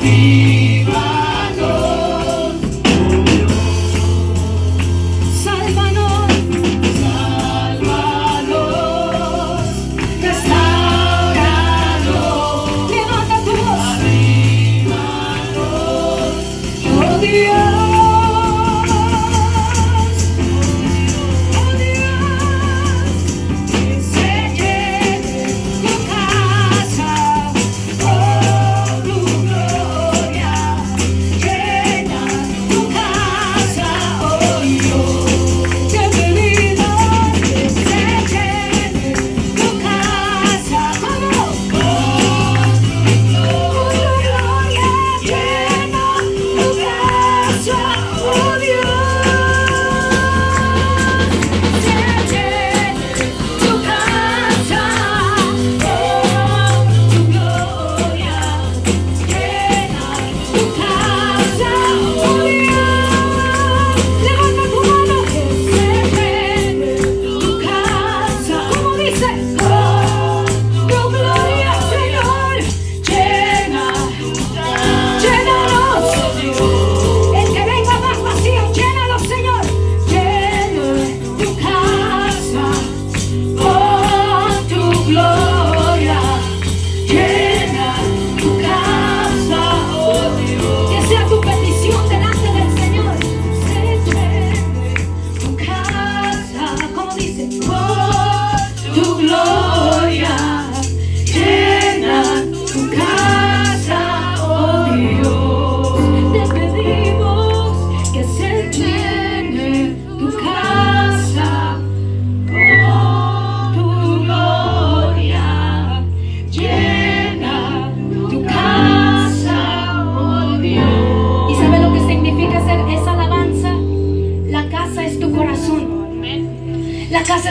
Be.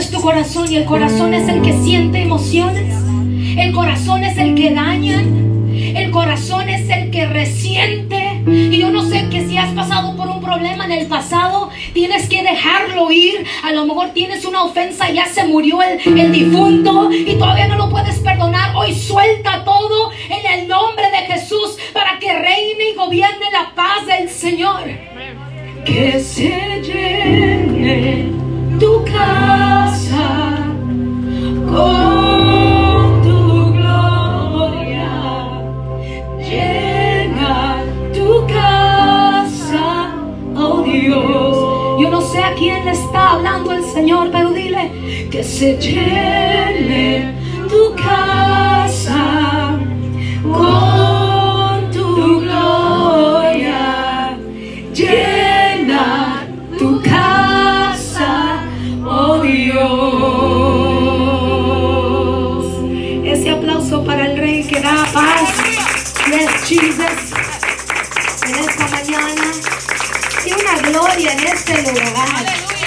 Corazón y el corazón es el que siente emociones. El corazón es el que daña. El corazón es el que resiente. Y yo no sé que si has pasado por un problema en el pasado, tienes que dejarlo ir. A lo mejor tienes una ofensa, ya se murió el, el difunto y todavía no lo puedes perdonar. Hoy suelta todo en el nombre de Jesús para que reine y gobierne la paz del Señor. Que se llene tu casa con tu gloria. Llena tu casa, oh Dios. Yo no sé a quién le está hablando el Señor, pero dile que se llene tu casa Jesus. En esta mañana. Y una gloria en este lugar.